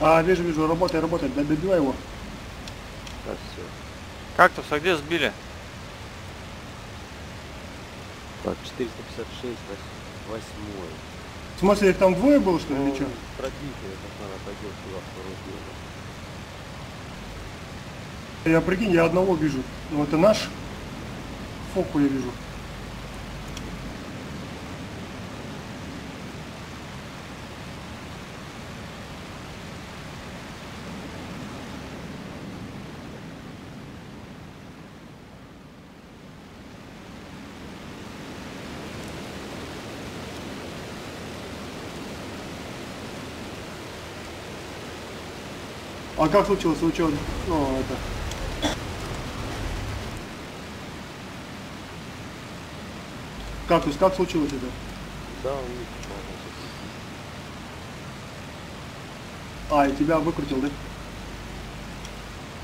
А, вижу, вижу, работай, работай, д- добивай его. Да, все. Кактус, а где сбили? Так, 456, вось- восьмой. В смысле, их там двое было, что ли, или Ну, что? Пробитие, как надо пойдет туда второй. Я прикинь, я одного вижу. Ну, это наш. Фоку я вижу. А как случилось? Вы что? Ну, это... Кактус, как случилось это? Да, у них. А, и тебя выкрутил, да?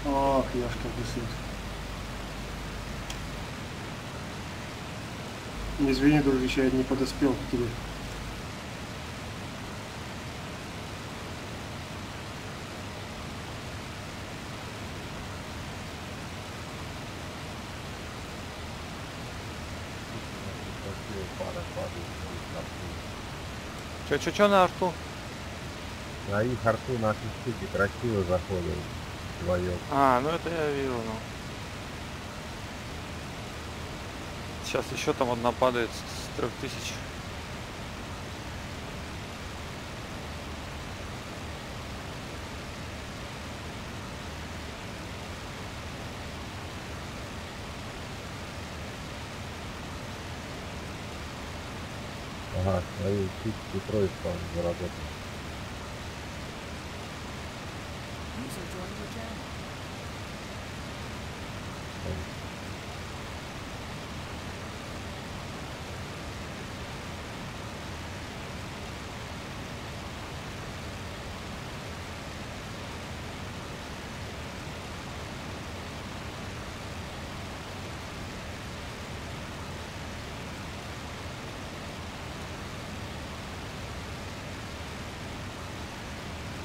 Ах, яшка, свет. Извини, дружище, я не подоспел к тебе. Пара падает на. Чё, чё, чё на арту? На их арту наши штуки красиво заходят вдвоем. А, ну это я вижу, ну. Сейчас еще там одна падает с трех тысяч. Ага, тройства заработали. User joined your channel.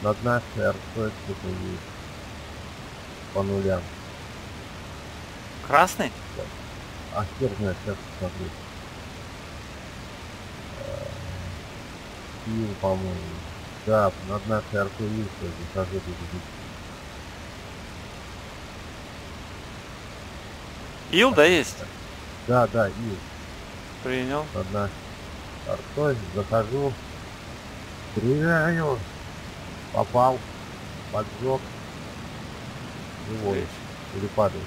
Над нашей артой что-то есть. По нулям. Красный? А хер знает, сейчас посмотрю. Киев, по-моему. Да, над нашей артой есть, я захожу тут. Ил, да, есть? Да, да, и Принял. нашей артой захожу. Стреляю. Попал. Поджег. Живой. Или падает.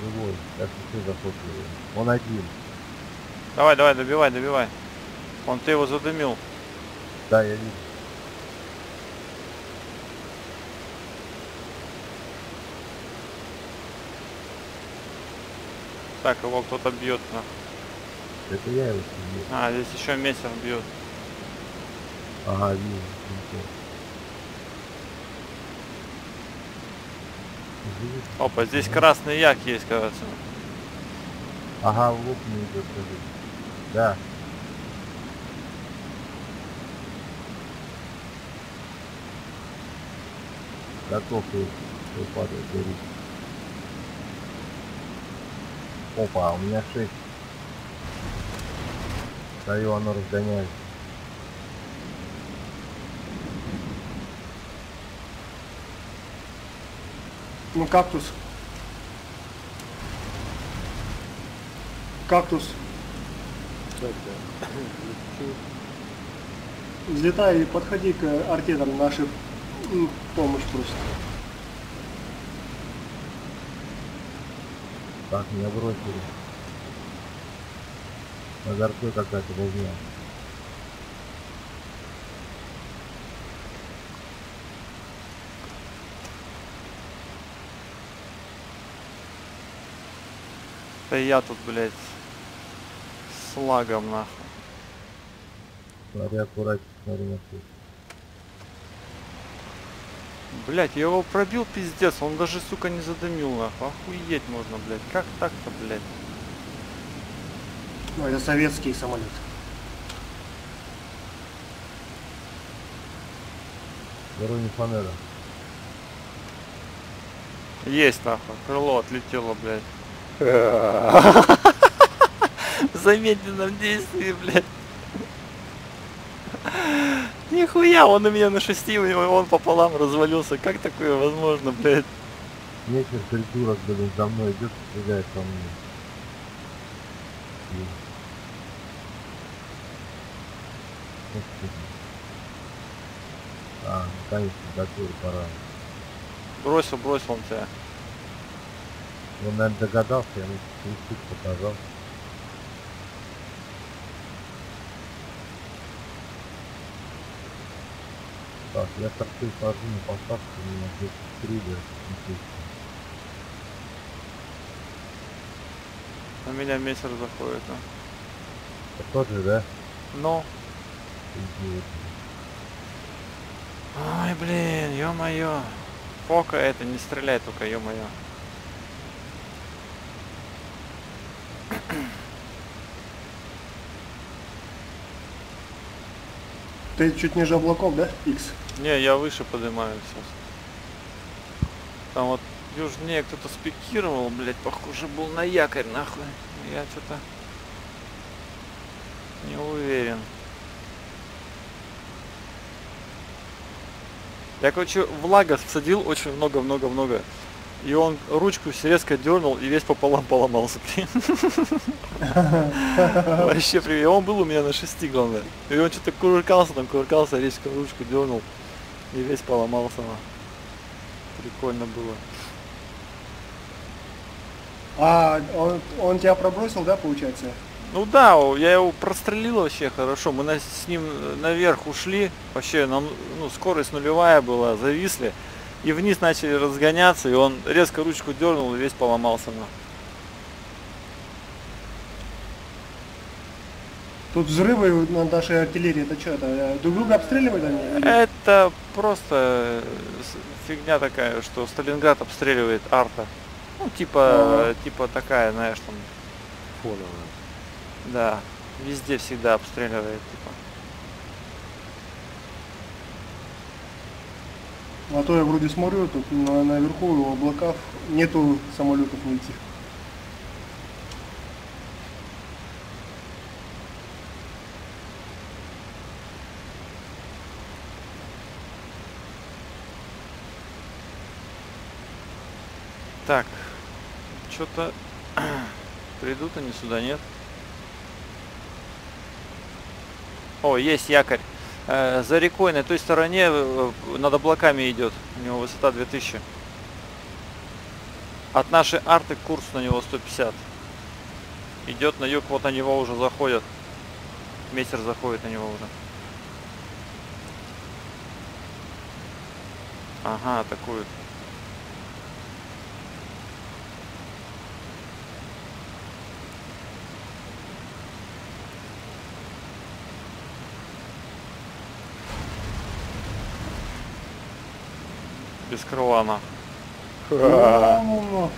Живой. Сейчас еще захватываю. Он один. Давай, давай, добивай, добивай. Он ты его задымил. Да, я вижу. Так, его кто-то бьет. на. Это я его сидел. А, здесь еще мессер бьет. Ага, вижу. Ничего. Живет? Опа, здесь красный як есть, кажется. Ага, в лук не идет. Да. Готов и и падает, горит. Опа, у меня 6. Даю, оно разгоняется. Ну, кактус. Кактус. Взлетай и подходи к арте, там наши м, помощь просто. Так, меня бросили. Озортой какая-то возня. Да я тут, блядь, с лагом нахуй. Смотри аккуратнее, смотри. Блять, я его пробил пиздец, он даже, сука, не задымил нахуй. Охуеть можно, блядь. Как так-то, блядь? Ну, это советский самолет. Воронеж фанера. Есть нахуй. Крыло отлетело, блядь. В замедленном действии, блядь. Нихуя, он у меня на шести, у него он пополам развалился. Как такое возможно, блядь? Вечер придурок, блин, за мной идет, стреляет по мне. А, конечно, готовый пора. Бросил, бросил он тебя. Он, наверное, догадался, я ему крестик показал. Так, я торчу сажу на посадку, у меня где-то триггер. На меня месяц заходит, ну. Это тот же, да? Ну. Идиот. Ой, блин, ё-моё. Фока это, не стреляй только, ё-моё. Ты чуть ниже облаков, да, X? Не, я выше поднимаю сейчас. Там вот южнее кто-то спикировал, блядь, похоже был на якорь, нахуй. Я что-то не уверен. Я, короче, в лагос всадил очень много-много-много. И он ручку резко дернул и весь пополам поломался, блин. Вообще привет. И Он был у меня на шести, главное. И он что-то кувыркался, там кувыркался, резко ручку дернул. И весь поломался. Прикольно было. А, он, он тебя пробросил, да, получается? Ну да, я его прострелил вообще хорошо. Мы на- с ним э, наверх ушли. Вообще нам ну, скорость нулевая была, зависли. И вниз начали разгоняться, и он резко ручку дернул и весь поломался. на. Тут взрывы на нашей артиллерии, это что, это э, друг друга обстреливают они? или- Это просто э, фигня такая, что Сталинград обстреливает арта. Ну, типа, Ага. типа такая, знаешь, там, Фоновая. да, везде всегда обстреливает, типа. А то я вроде смотрю, тут на- наверху у облаков нету самолетов никаких. Так, что-то придут они сюда, нет? О, есть якорь. Э, за рекой на той стороне э, над облаками идет. У него высота 2000. От нашей арты курс на него 150. Идет на юг, вот на него уже заходят. Мессер заходит на него уже. Ага, атакуют. Без крыла на. Ну-ну-ну.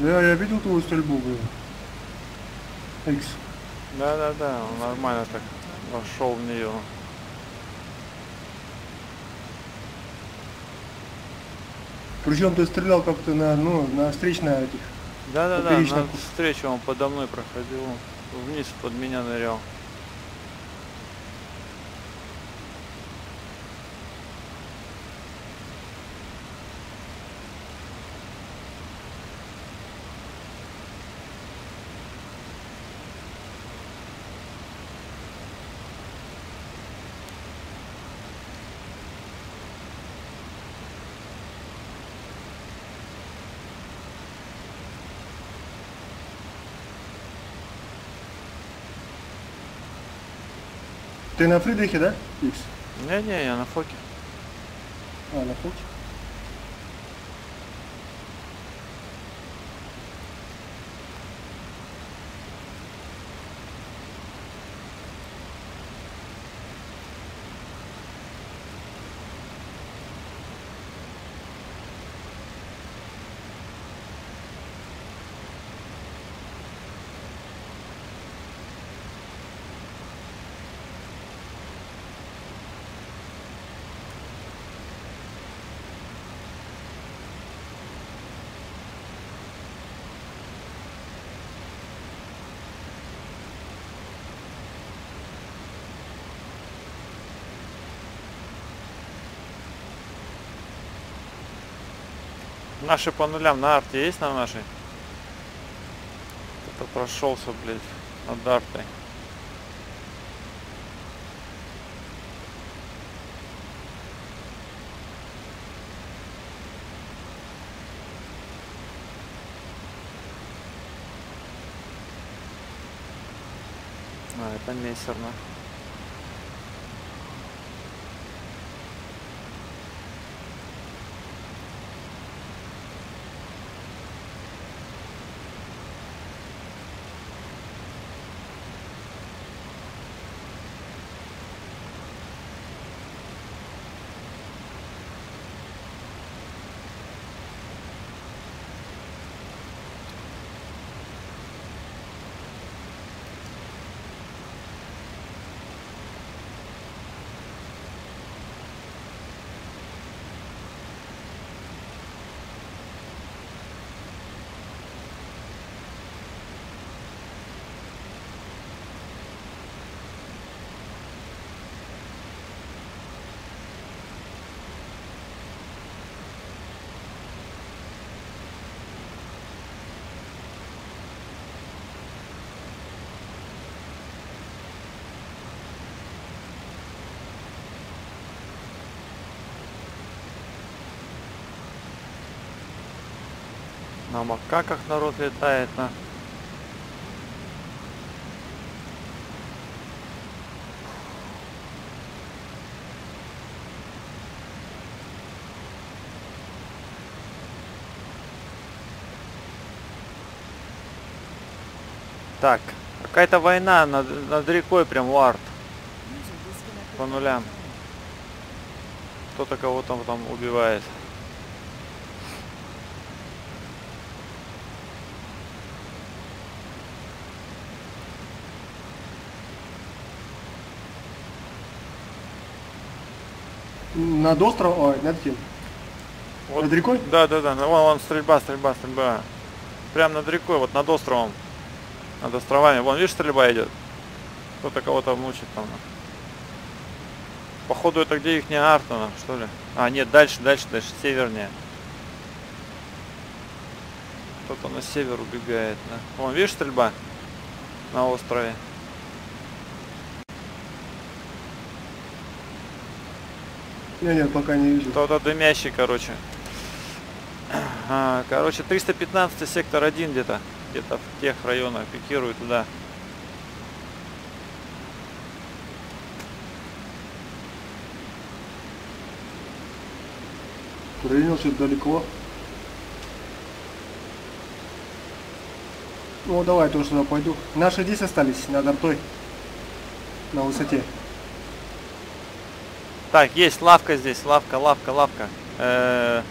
Да, я видел твою стрельбу, блин. Икс. Да-да-да, он нормально так вошел в нее. Причем ты стрелял как-то на, ну, на встречная этих. Да-да-да, на встречу он подо мной проходил. Вниз под меня нырял. Ты на Фридрихе, да? Икс. Не-не, я на фоке. А, на Фоке. Наши по нулям на арте есть на нашей? Кто-то прошелся, блядь, над артой. А, это мессерно. На макаках народ летает на. Так, какая-то война над, над рекой прям disconnected по нулям. Кто-то кого-то там убивает. Над островом, ой, над кем? Вот, Над рекой? Да, да, да. Вон, вон стрельба, стрельба, стрельба. Прям над рекой, вот над островом. Над островами. Вон, видишь, стрельба идет. Кто-то кого-то мучит там. Походу это где их не Артона, что ли? А, нет, дальше, дальше, дальше, севернее. Кто-то на север убегает, да. Вон, видишь, стрельба? На острове. Нет, нет, пока не вижу. Кто-то дымящий, короче. А, короче, 315 сектор 1 где-то. Где-то в тех районах пикирует туда. Принял что-то далеко. Ну, давай тоже сюда пойду. Наши здесь остались, над артой. На высоте. Так, есть лавка здесь, лавка, лавка, лавка. Э,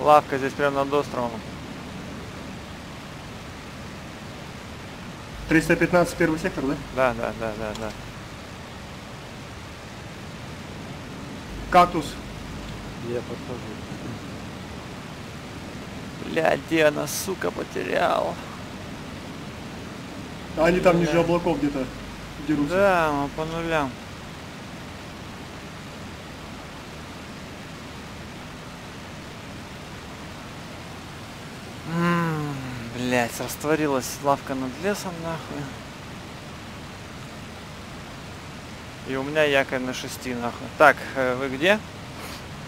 лавка здесь прямо над островом. 315 первый сектор, да? Да, да, да, да, да. Кактус. Я подхожу. Бля, где она, сука, потерял? Они там ниже облаков где-то дерутся. Да, мы по нулям. Блять, растворилась лавка над лесом, нахуй. И у меня якорь на шести, нахуй. Так, э, вы где?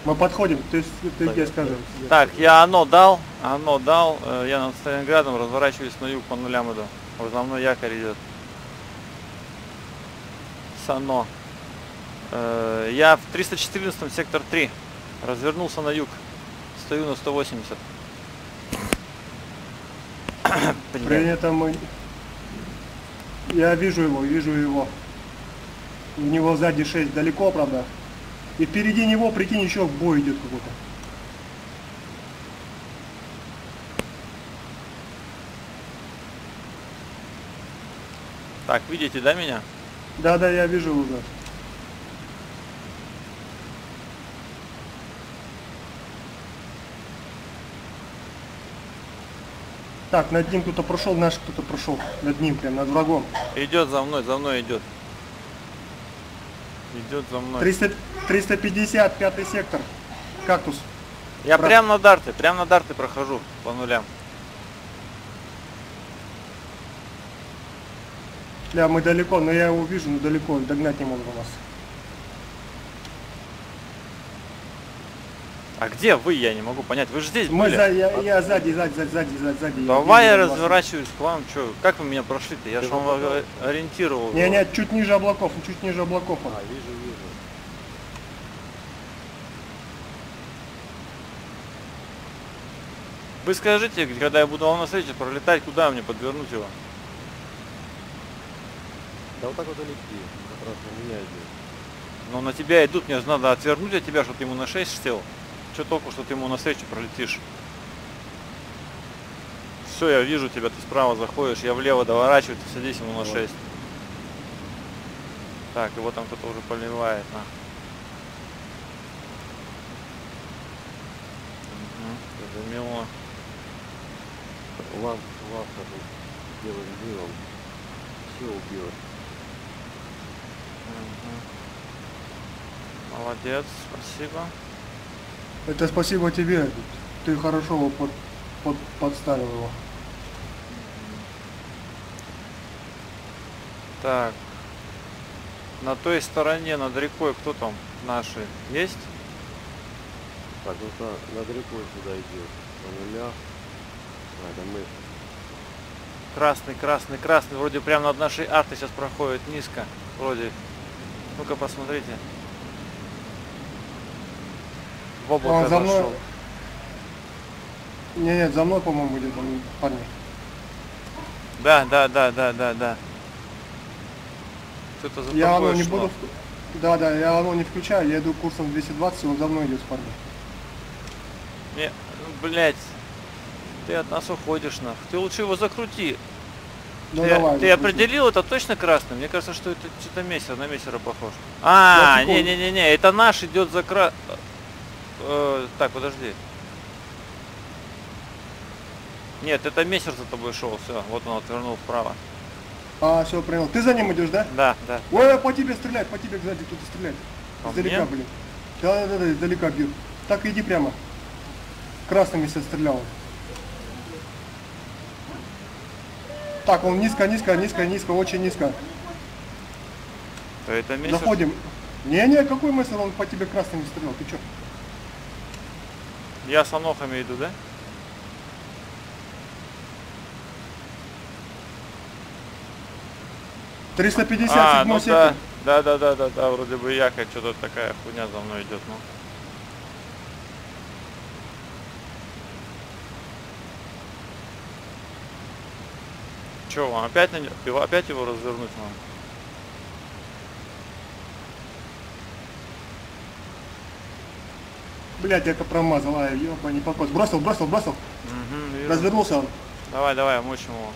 Мы подходим. Ты, ты где скажешь? Так, я оно дал, оно дал. э, Я над Сталинградом разворачиваюсь на юг по нулям иду. За мной якорь идет. Сано. Э, Я в 314 сектор 3. Развернулся на юг. Стою на 180. Принято мы. Я вижу его, вижу его. У него сзади 6 далеко, правда. И впереди него, прикинь, еще бой идет какой-то. Так, видите, да, меня? Да, да, я вижу уже. Так, над ним кто-то прошел, наш кто-то прошел. Над ним, прям над врагом. Идет за мной, за мной идет. Идет за мной. 300, 350, пятый сектор. Кактус. Я Прав- прям на дарты, прям на дарты прохожу по нулям. Бля, мы далеко, но я его вижу, но далеко, догнать не могу нас. А где вы, я не могу понять. Вы же здесь Мы были. за, я, я сзади, сзади, сзади, сзади, сзади, сзади. Давай я вас. разворачиваюсь к вам. Чё, как вы меня прошли-то? Я же вам ори- ориентировал. Не, не, чуть ниже облаков, чуть ниже облаков. А, вижу, вижу. Вы скажите, когда я буду вам на встрече пролетать, куда мне подвернуть его? Да вот так вот и лети. Как раз на меня идет. Но на тебя идут, мне же надо отвернуть от тебя, чтобы ты ему на 6 сел. Что толку, что ты ему на встречу пролетишь? Все, я вижу тебя, ты справа заходишь, я влево доворачиваю, ты садись ему на Вот. 6. Так, его там кто-то уже поливает, на. Угу, замело. Лав, лавка тут белым. Все убило. Молодец, спасибо. Это спасибо тебе. Ты хорошо его под, под- подставил его. Так. На той стороне, над рекой, кто там наши? Есть? Так, ну то над рекой сюда идет. На нулях. А, это мы. Красный, красный, красный. Вроде прямо над нашей артой сейчас проходит низко. Вроде. Ну-ка посмотрите. В облако Он за мной. зашел. Не, нет, за мной, по-моему, идет он, парни. Да, да, да, да, да, да. Кто-то за Я оно не буду... Да, да, я оно не включаю, я иду курсом 220, и он за мной идет, парни. Не, ну, блядь. Ты от нас уходишь, нах. Ты лучше его закрути. Ну ты давай. ты закрути. определил это точно красным? Мне кажется, что это что-то мессер, на мессера похож. А, не-не-не-не, это наш идет за кра... Э, так, подожди. Нет, это мессер за тобой шел, все, вот он отвернул вправо. А, все, понял. Ты за ним идешь, да? Да, да. Ой, по тебе стреляет, по тебе сзади кто-то стреляет. По издалека, мне? блин. Да, да, да, издалека бьют. Так иди прямо. Красными все стрелял. Так, он низко, низко, низко, низко, очень низко. То это мессер. Заходим. Не-не, какой мысль, он по тебе красными стрелял, ты чё? Я с анохами иду, да? Триста пятьдесят а, ну сектор. да. Да, да, да, да, да, вроде бы яка, что-то такая хуйня за мной идет, ну. Че, вам опять на опять его развернуть вам? Блять, я промазал, а, ёба, не покос. Бросил, бросил, бросил. Угу, вижу. Развернулся он. Давай, давай, мучим его.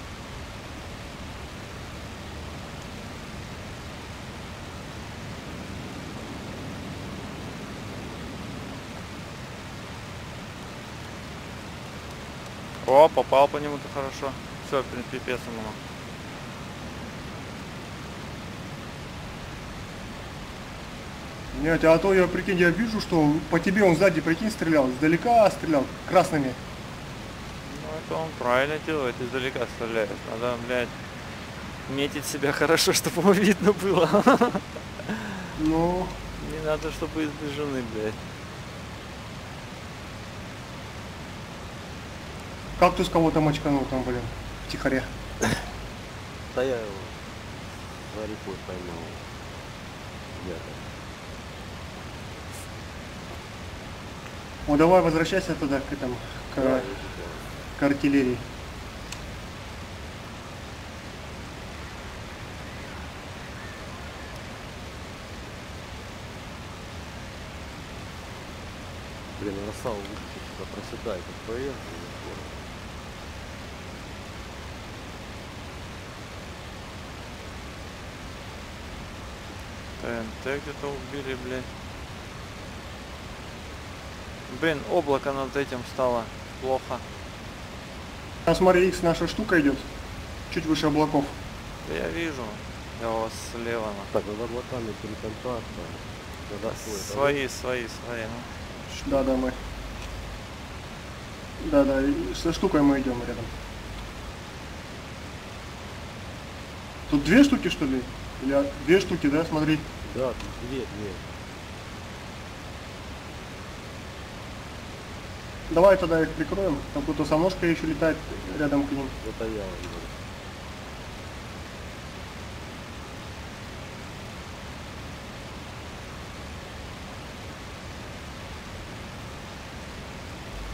О, попал по нему-то хорошо. Все, пипец ему. Нет, а то я, прикинь, я вижу, что по тебе он сзади, прикинь, стрелял. Издалека стрелял, красными. Ну это он правильно делает, издалека стреляет. Надо, блядь, метить себя хорошо, чтобы его видно было. Ну, Не надо, чтобы из жены, блядь. кактус кого-то мочканул там, блин, тихоря. Да я его за рекой поймал. Где-то. Ну давай возвращайся туда, к этому, к, Да, к артиллерии. Блин, Росал сюда, проседает и скоро. ТНТ где-то убили, блядь. Блин, облако над этим стало плохо. Там смотри, X наша штука идет. Чуть выше облаков. Да я вижу. Я у вас слева. на. Так, над облаками переконтакта. Надо свой, Свои, свои, свои. Ну. Да, да, мы. Да, да, со штукой мы идем рядом. Тут две штуки, что ли? Или а- две штуки, да, смотри. Да, тут две, две. Давай тогда их прикроем. Там кто-то со ножкой еще летает рядом к ним. Это я.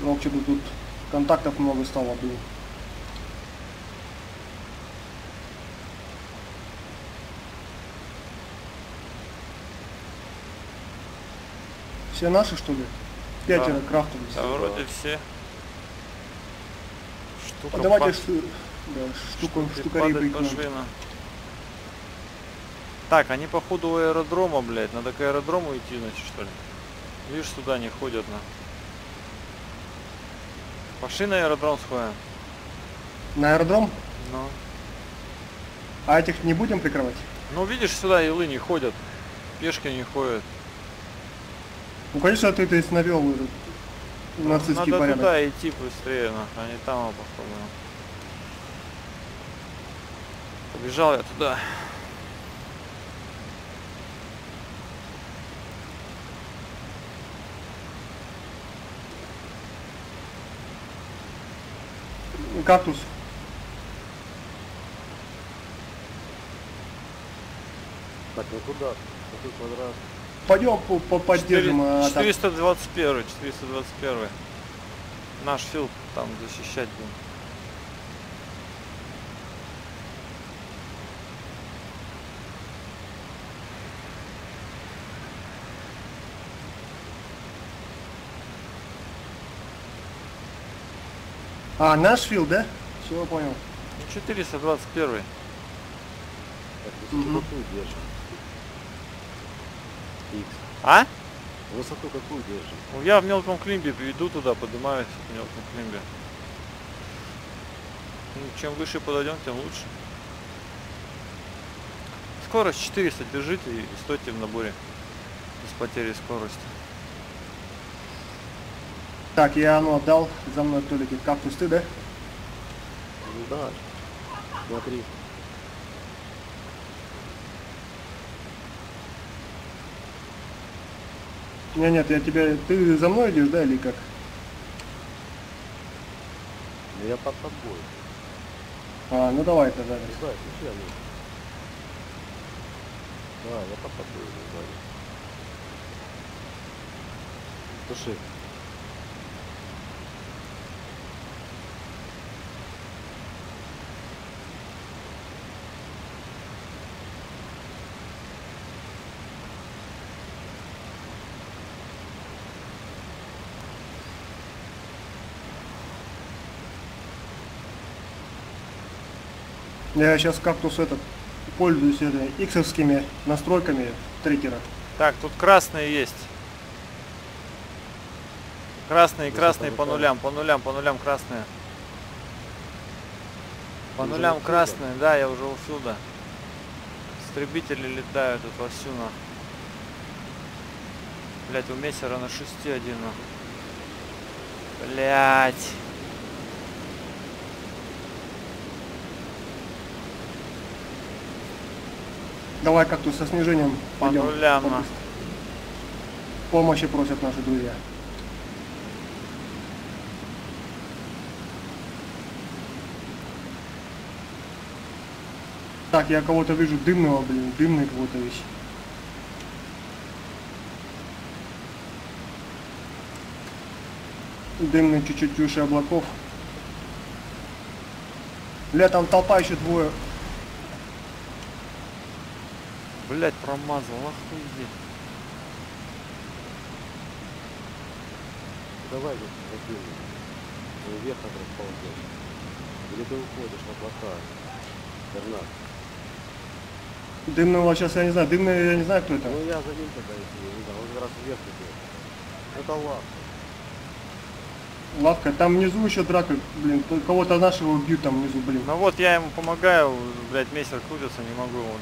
Ну, что-то тут контактов много стало, блин. Все наши, что ли? Пятеро Да. крафтовались. Да, вроде все. Штука А давайте пад- шту... да, пошли на. Так, они походу у аэродрома, блядь. Надо к аэродрому идти, значит, что ли? Видишь, сюда не ходят на. Пошли на аэродром сходим. На аэродром? Ну. А этих не будем прикрывать? Ну, видишь, сюда илы не ходят. Пешки не ходят. Ну, конечно, ты, ты навел этот нацистский Надо порядок. туда идти быстрее, нахуй, а не там, а, походу. Побежал я туда. Кактус. Так, ну куда? Какой квадрат? Пойдем по, по- поддержим. а, так. 421, 421. Наш фил там защищать будем. А, наш фил, да? Все, понял. Ну, 421. Так, высоту Мгм. какую держим? А? Высоту какую держим? Ну, я в мелком климбе иду туда, поднимаюсь в мелком климбе. Ну, чем выше подойдем, тем лучше. Скорость 400 держите и стойте в наборе. Без потери скорости. Так, я оно отдал. За мной кто летит? Кактус ты, да? Ну да. Смотри. Не, нет, я тебя... Ты за мной идешь, да, или как? Ну я под тобой. А, ну давай тогда. Ну да, слушай, я. Да, я под тобой сзади. Слушай. Я сейчас кактус этот пользуюсь это, иксовскими настройками трекера. Так, тут красные есть. Красные, Высота красные по нулям, по нулям, по нулям красные. По Ты уже нулям красные, да, я уже у Филда. Истребители летают тут вовсю на. Блять, у мессера на шести один. Блять. Давай кактус со снижением По пойдем. нулям, на. Помощи просят наши друзья. Так, я кого-то вижу дымного, блин, дымный кого-то вещь. Дымный чуть-чуть выше облаков. Бля, там толпа еще двое. Блять, промазал, охуеть. Давай вот один. Вверх от расползешь. Или ты уходишь в облака. Бернард. Дымного сейчас я не знаю, дымный я не знаю кто это. Ну я за ним тогда иду, не знаю, он как раз вверх идет. Это лавка. Лавка, там внизу еще драка, блин, то- кого-то нашего убьют там внизу, блин. Ну вот я ему помогаю, блять, мессер крутится, не могу его.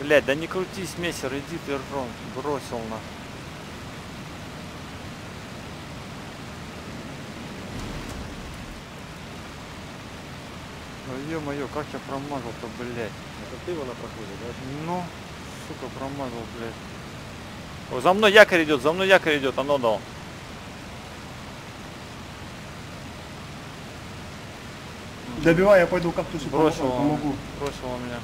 Блять, да не крутись, мессер, иди ты, Рон, бросил на. Ну ё-моё, как я промазал-то, блядь. Это ты его на проходе, да? Ну, сука, промазал, блядь. О, за мной якорь идет, за мной якорь идет, оно дал. Добивай, я пойду кактусу Бросил помогу. он, помогу. бросил он меня.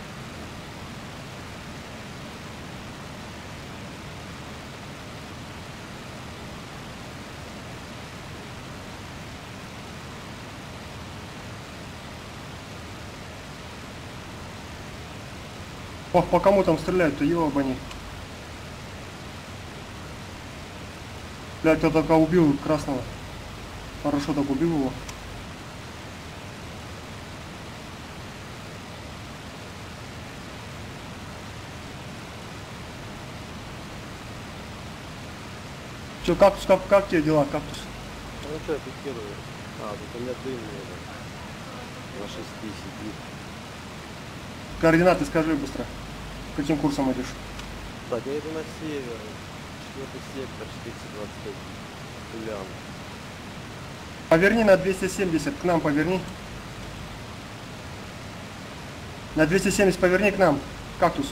Ох, по кому там стреляют-то, ебани. Блядь, кто только убил красного. Хорошо так убил его. Че, кактус, как, как тебе дела, кактус? Ну что, я пикирую. А, тут у меня дым это. На шести сидит. Координаты скажи быстро. Каким курсом идешь? Так, я иду на север. Четвертый сектор, 425. Тулян. Поверни на 270, к нам поверни. На 270 поверни к нам. Кактус.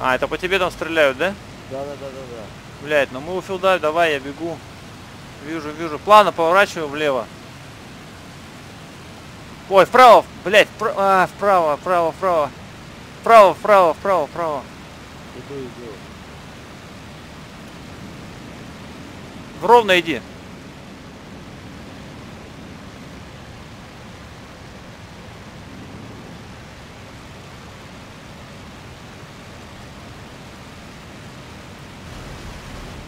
А, это по тебе там стреляют, да? Да, да, да, да, да. Блять, ну мы у Филда, давай, я бегу. Вижу, вижу. Плавно поворачиваю влево. Ой, вправо, блять, а, вправо, вправо, вправо. Вправо, вправо, вправо, вправо. Иду, иду. В ровно иди.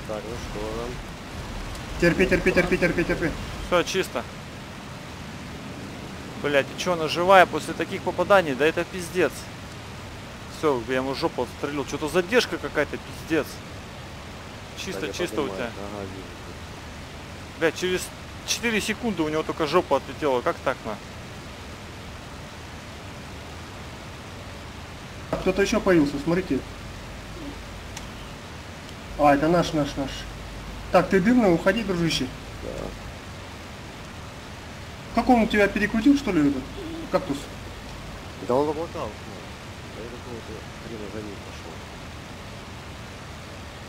Так, ну что там? Терпи, терпи, терпи, терпи, терпи. Все, чисто. Блять, и что, она живая после таких попаданий? Да это пиздец. Все, я ему жопу отстрелил. Что-то задержка какая-то, пиздец. Чисто, я чисто у поднимаю. тебя. Ага, вижу. Блять, через 4 секунды у него только жопа отлетела. Как так на? Кто-то еще появился, смотрите. А, это наш, наш, наш. Так, ты дымный, уходи, дружище. Да. Как он у тебя перекрутил, что ли, этот кактус? Да он в облака ушел. Да я какого-то хрена за ним пошел.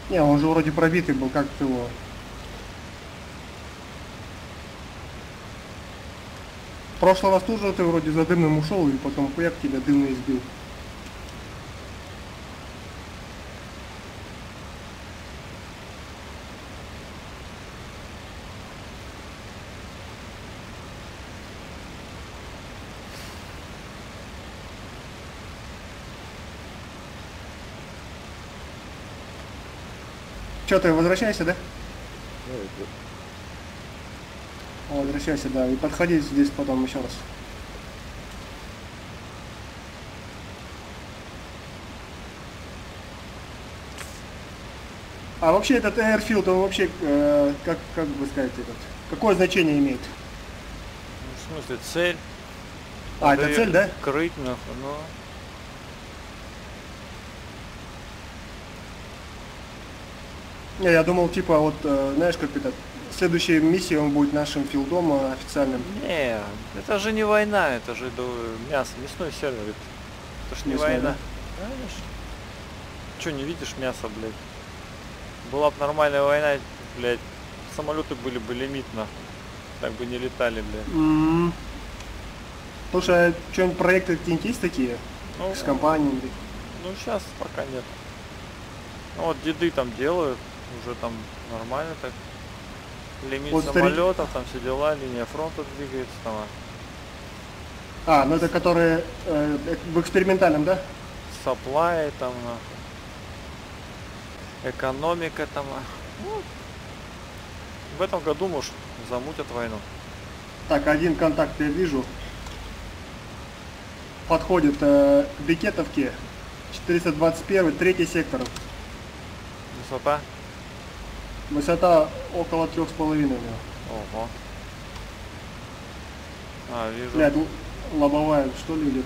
Не, он же вроде пробитый был, как ты его. Раз тоже ты вроде за дымным ушел, и потом хуяк тебя дымный сбил. Че, ты возвращайся, да? Возвращайся, да, и подходи здесь потом еще раз. А вообще этот Airfield, он вообще, э, как, как бы сказать, этот, какое значение имеет? Ну, в смысле, цель. А, Надо это цель, да? Крыть, нахуй, ну. Не, я думал, типа, вот, э, знаешь, как это, следующей миссией он будет нашим филдом э, официальным. Не, это же не война, это же мясо, мясной сервер. Это, это ж не Мясной, война. да? Конечно. Че, не видишь мясо, блядь? Была бы нормальная война, блядь, самолеты были бы лимитно. Так бы не летали, блядь. М. Слушай, а что-нибудь проекты какие-нибудь есть такие? Ну, С компаниями? ну сейчас пока нет. Ну вот деды там делают, уже там нормально так. Лимит Вот самолетов, там все дела, линия фронта двигается там. а А, ну это которые э, в экспериментальном, да? Supply там. Экономика там. а. Ну, в этом году, может, замутят войну. Так, один контакт я вижу. Подходит э, к Бекетовке. 421, третий сектор. Высота? Высота около трех с половиной. Ого. А, вижу. Блядь, лобовая, что ли идет?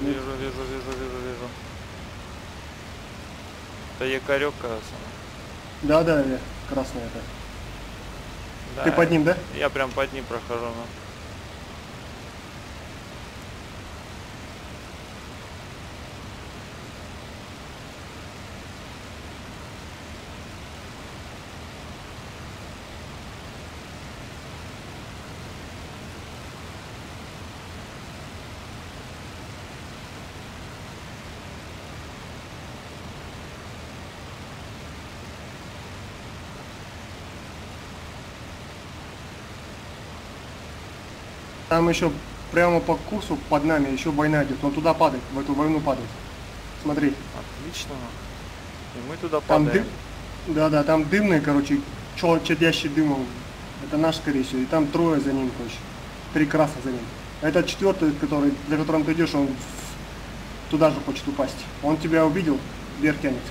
Вижу, вижу, вижу, вижу, вижу. Это якорек, кажется. Да, да, я- красный это. Да, Ты под ним, да? Я прям под ним прохожу. ну. Там еще прямо по курсу под нами еще война идет. Он туда падает, в эту войну падает. Смотри, Отлично. И мы туда там падаем. дым. Да, да, там дымный, короче, чел чадящий дымом. Это наш, скорее всего. И там трое за ним, короче. Три красных за ним. Этот четвертый, который, за которым ты идешь, он туда же хочет упасть. Он тебя увидел, вверх тянет.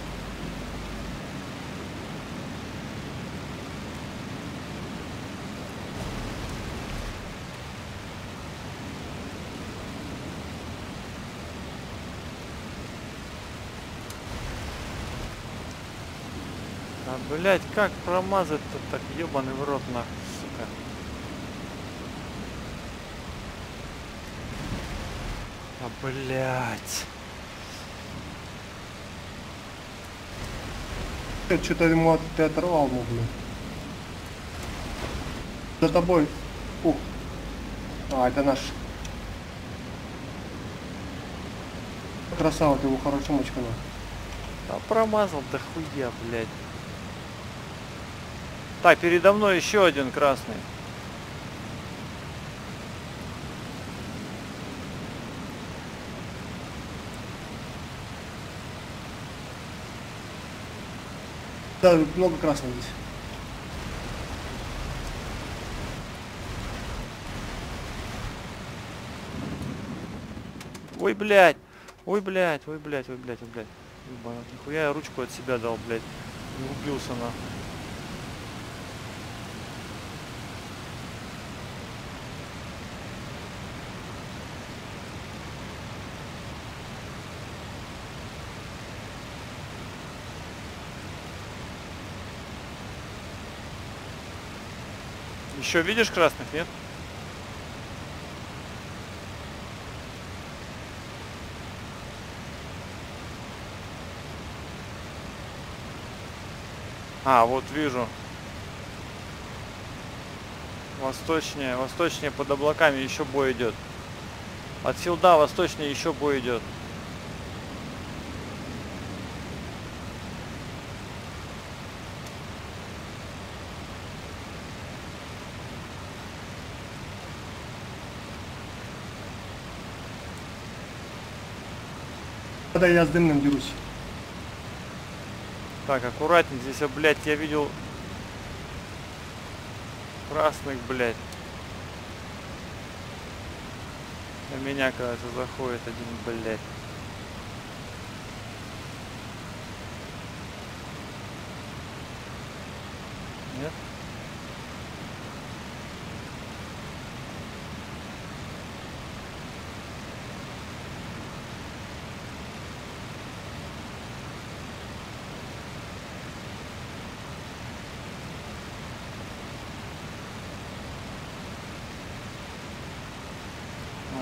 А, блять, как промазать-то так, ебаный в рот нахуй, сука. А, блять. Что-то ему от- ты оторвал, ну, блин. За тобой. Ух. А, это наш. Красава, ты его хорошо мочканул. А промазал до хуя, блядь. Так, передо мной еще один красный. Да, много красных здесь. Ой, блядь. Ой, блядь, ой, блядь, ой, блядь, ой, блядь. Ебанат, нихуя я ручку от себя дал, блядь. Убился на. Еще видишь красных, нет? А, вот вижу. Восточнее, восточнее под облаками еще бой идет. От Силда восточнее еще бой идет. Когда я с дымным дерусь. Так, аккуратней, здесь, а, блядь, я видел красных, блядь. На меня, кажется, заходит один, блядь. Нет?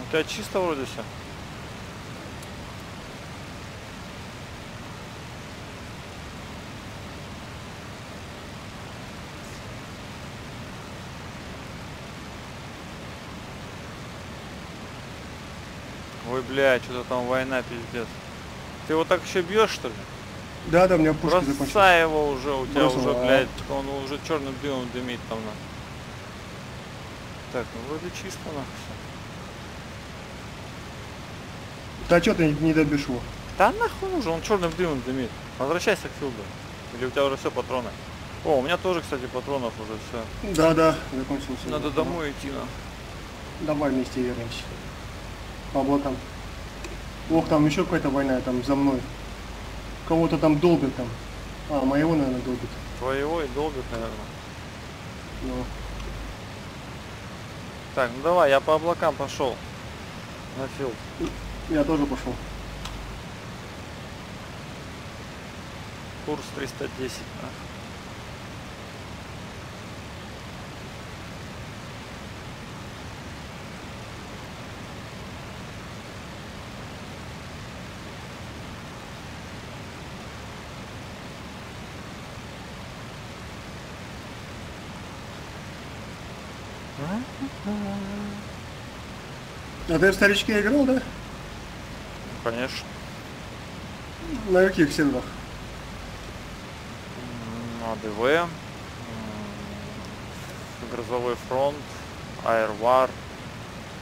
У тебя чисто вроде все. Ой, блядь, что-то там война, пиздец. Ты его так еще бьешь, что ли? Да, да, у меня пушка закончилась. Бросай его уже, у тебя Бросил, уже, а. блядь, он уже черным дымом дымит там на. Так, ну вроде чисто нахуй Да что ты не добишь его? Да нахуй уже, он черным дымом дымит. Возвращайся к филду. Или у тебя уже все патроны. О, у меня тоже, кстати, патронов уже все. Да, да, закончился. Надо домой идти на. Давай вместе вернемся. По облакам. Ох, там еще какая-то война там за мной. Кого-то там долбят там. А, моего, наверное, долбят. Твоего и долбит, наверное. Ну, Так, ну давай, я по облакам пошел. На филд. Я тоже пошел. Курс 310. а. А ты в старичке играл, да? Конечно. На каких АДВ, м, Грозовой фронт, Аэрвар,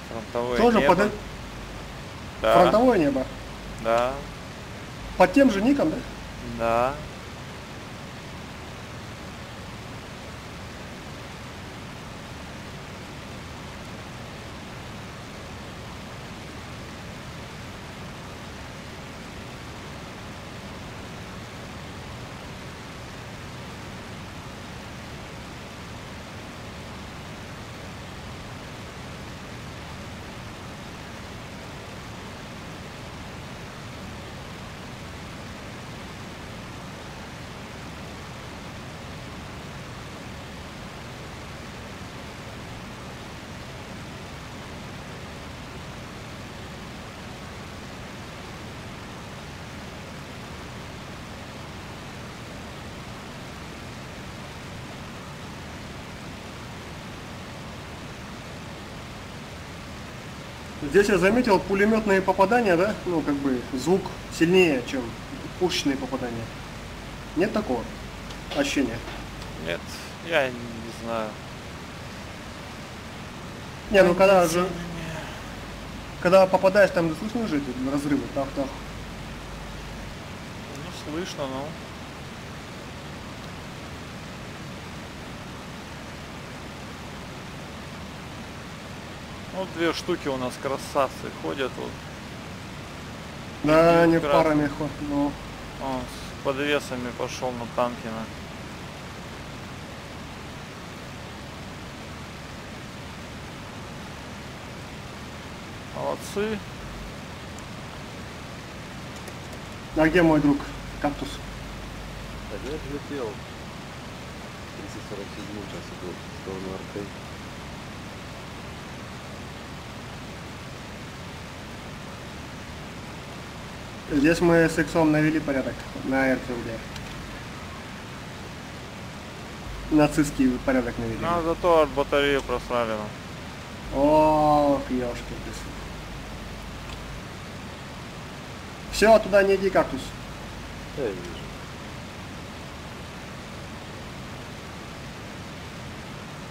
фронтовое Тоже небо. под Да, фронтовое небо. да, Под тем же ником, да? да. Здесь я заметил пулеметные попадания, да? Ну, как бы звук сильнее, чем пушечные попадания. Нет такого ощущения? Нет, я не знаю. Не, ну когда же, когда попадаешь, там слышно же эти разрывы, так-так. Ну, слышно, ну. Ну, две штуки у нас красавцы ходят вот. Да, не Красный. парами ход, ну. Он с подвесами пошел на Танкина. Молодцы. А где мой друг? Кактус. Так я же летел. 347 час иду в сторону Аркей. Здесь мы с Иксом навели порядок на Эрфилде. Нацистский порядок навели. Ну, зато от батареи просрали. нам. Ох, ёшки Все, туда не иди, кактус. Да, я вижу.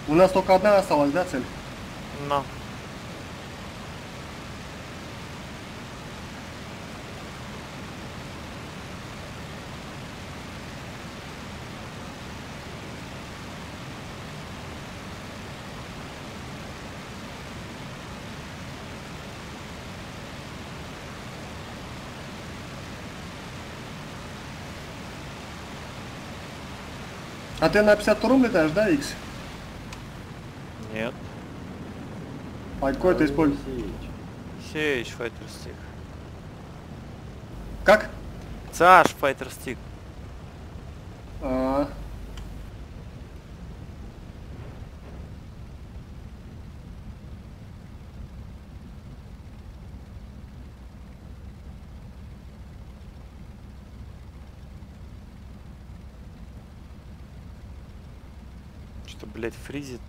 У нас только одна осталась, да, цель? На. А ты на 52-м летаешь, да, Икс? Нет. А какой ты используешь? CH Fighter Stick. Как? CH Fighter Stick. А, Что, блядь, фризит.